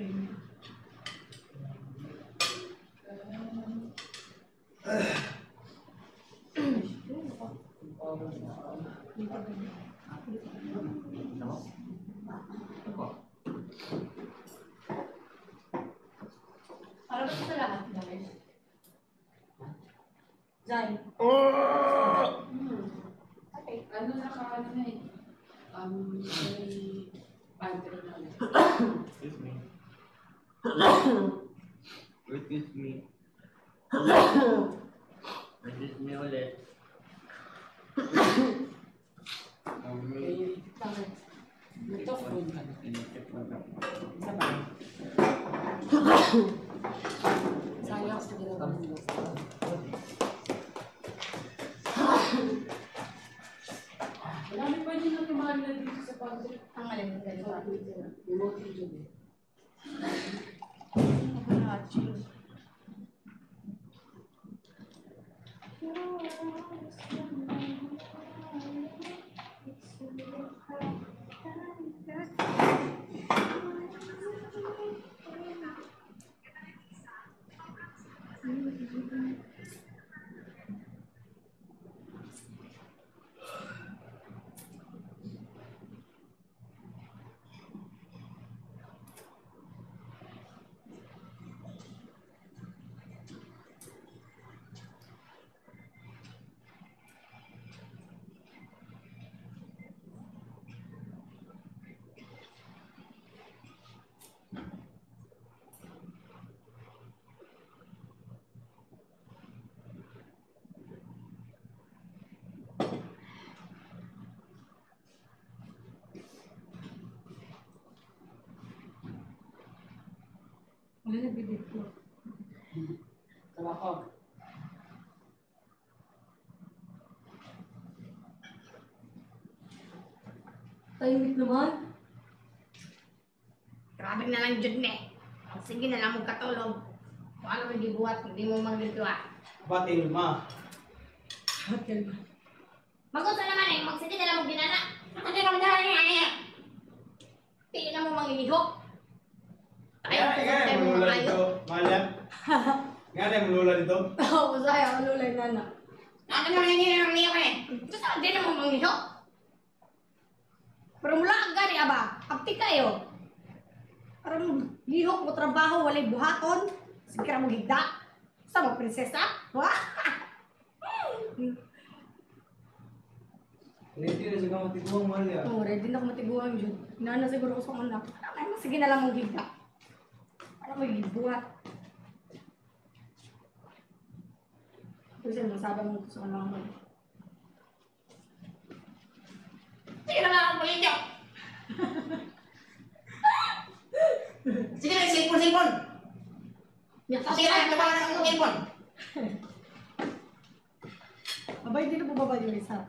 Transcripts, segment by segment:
Ayun. Para ba sa lahat, guys? Zay. Okay. Ano naka ano na eh? Um, may pantry na ulit. Excuse me. Excuse me. Excuse me ulit. Um, Eh, bakit? Phone ka na. Inisip ko na. Isa sa ginawa mo. Marami pa din natin mahal na dito sa pantry. Ang alin ng ganito. Wala na bibig ko. Tawa ko. Tahimik naman. Grabe na lang jud ni. Sige na lang mo katulog. Kung ano may gibuhat, hindi mo manggagawa. Batil ma. Hotel ba? Magunta naman eh, magsige na lang mo ginana. Hindi naman dahil niya. Hindi na mo manglihok. Tayo Nga, ko nga, tayo mo kayo. dito. Malya. Nga na, mulula dito. Oo, masaya. Ano lang nana? Ano naman hindi na manglihok eh. Ito sa na mo manglihok. Pero mula ang gani aba, apti kayo. Parang lihok mo trabaho, walay buhaton. Sige ka mo gigda. Sa mo, prinsesa? Wah! Hindi na siya matiguang Malya. Oo, ready na ako matiguan yun. Nana siguro ko sa anak. Ay, sige na lang mong gigda. Mo gibuhat? Kasi masabi mo sa anak mo. Sige na lang ang palinyo. Sige na, sipon-sipon. Sige na, nabawa na ang sipon. Abay, hindi na po babay yung isa.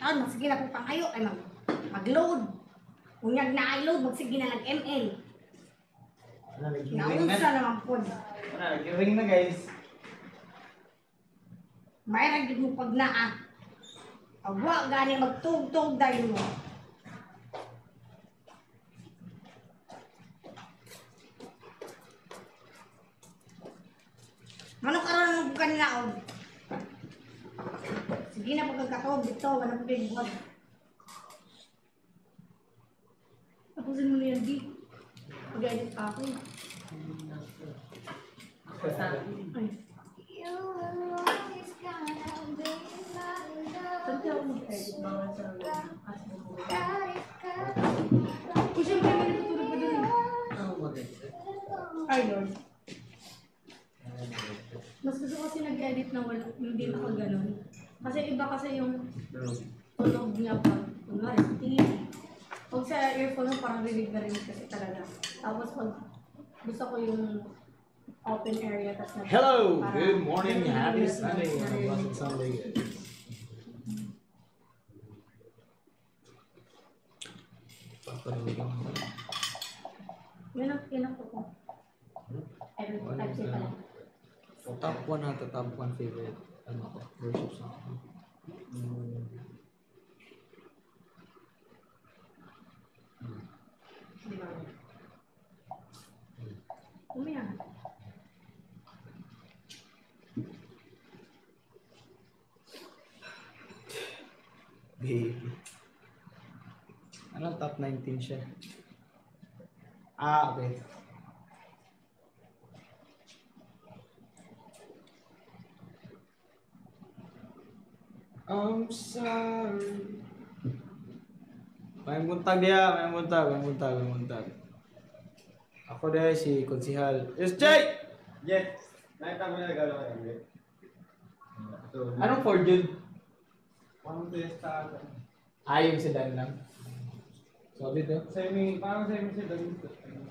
Ano, sige na po pangayo ay mag mag-load. Unyag na i-load, magsige na nag-ML. Naunsa na. naman po. Nag-ring na guys. May ragid mo pag naa. Agwa gani magtugtog dahil mo. Ano karon ng kanina og? Sige na pagkakatog dito, wala pa kayo buwan. Tapusin mo na yan, di. Mag-edit pa ako. eh. Ay. Saan kaya ako mag-edit? Mga sa Uy, siyempre may natutulog. Ay, Lord. Mas gusto kasi nag-edit na wala, hindi naka ganun. Kasi iba kasi yung tunog niya pag, kunwari. Pag sa earphone parang rinig na rinig kasi talaga. Tapos pag gusto ko yung open area, tapos nag- Hello, good morning, happy na Sunday, na blessed Sunday. guys. Paparinig lang ako. Yun ang pinako ko. Every type siya na. pala. So, top 1 ata, top 1 favorite, ano ko, worship song ko. Mm, 15 siya. Ah, okay. Um, I'm sorry. May buntag dia, may buntag, may buntag, may buntag. Ako dahil si Konsihal. Yes, Jay! Yes. Nakita mo na regalo ka. Anong for June? Pang testa. Ayun sa Dan lang. Solid eh. Semi, parang semi si David.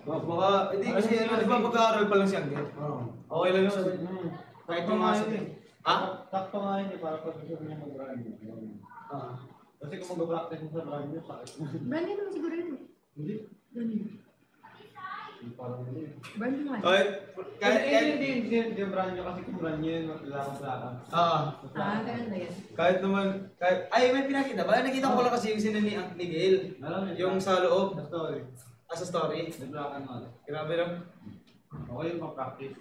Baka, baka, hindi kasi ano, di ba mag-aaral pa lang siya? Oo. Okay lang yun. Hmm. Kahit yung nga yun eh. Ha? Sakto nga yun eh, para pag gusto niya mag-run. Ah. Kasi kung mag-practice mo sa run yun, sakit. Brand new naman siguro yun. Hindi. Brand new. Brand new nga. Kahit, kahit, Kahit, kahit, hindi, hindi, hindi yung brand nyo kasi kung brand nyo yun, sa akin. ah, Ah, ganun na yan. kahit naman, kahit, ay, may pinakita ba? Nakita ko lang kasi yung sina ni. Alam mo, Yung sa loob, The story. as a story. Black and white. Grabe lang. Okay yung pang-practice.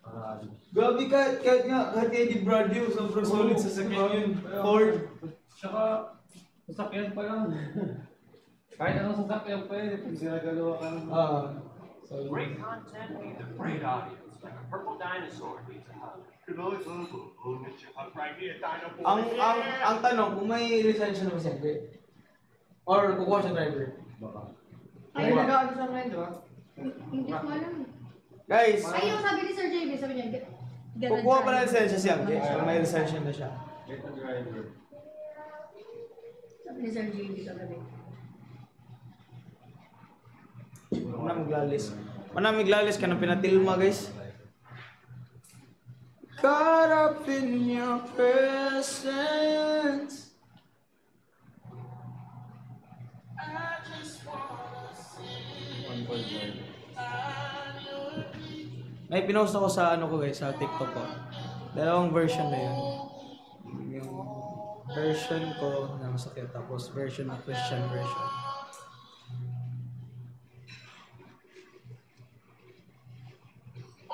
Para Grabe kahit, kahit nga, kahit kay Di Bradio, sobrang solid sa sakyan yun. Ford. Tsaka, sasakyan pa lang. Kahit anong sasakyan pa yun, pag ginagalawa ka ng... Ah. Solid. Great content means a great audience, like a purple dinosaur needs a hug. Ang, ang, ang tanong, kung may lisensya na ba siya? Or kukuha siya driver? Baka. Ay, nag-ano sa ngayon, di ba? Hindi ko alam. Guys, Ay, yung sabi ni Sir JB, sabi niya, kukuha pa ng lisensya siya, hindi? Kung may lisensya na siya. Get a driver. Sabi ni Sir JB kagabi. Mana maglalis. Mana maglalis ka ng pinatilma, guys. Caught up in your presence. May pinost ako sa ano ko guys, sa TikTok ko. Dalawang version na yun. Yung version ko na masakit, tapos version na Christian version.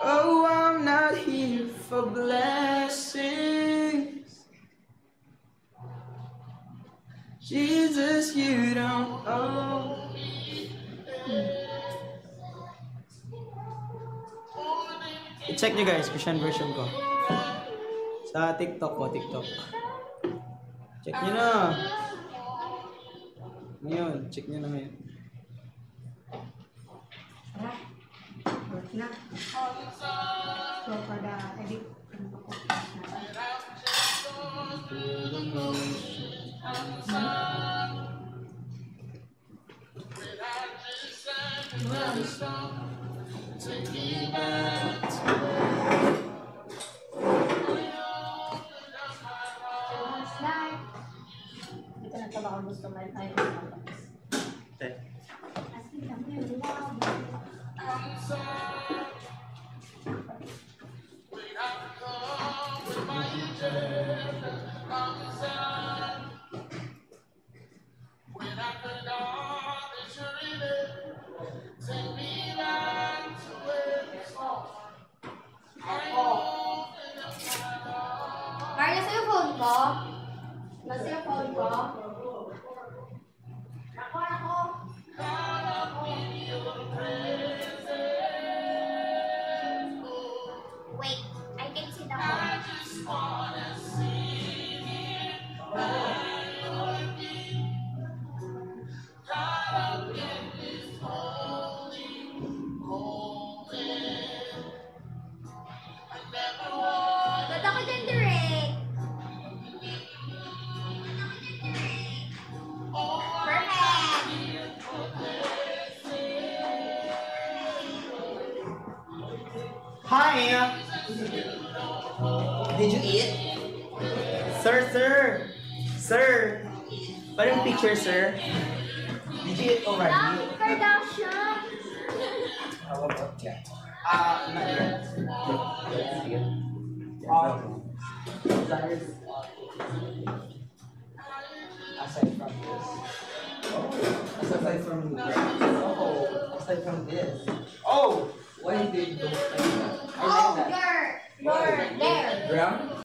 Oh, I'm not here for blessings. Jesus, you don't know. I-check nyo guys, Christian version ko. Sa TikTok ko, TikTok. Check nyo na. Ngayon, check nyo na ngayon. Na. So, for the edit, ano pa? Slide. Ito na ito baka gusto mo tayo. Asking kami, love. Kaya Hi! Did you eat? Sir, sir! Sir! Parang picture, sir. Did you eat already? Kardashian! How about that? Ah, not yet. Let's see. Um, desires, aside from this. Oh, aside from this. Oh, aside from this. Oh! Why did you do like that? I like Oh, that. you're there. Brown?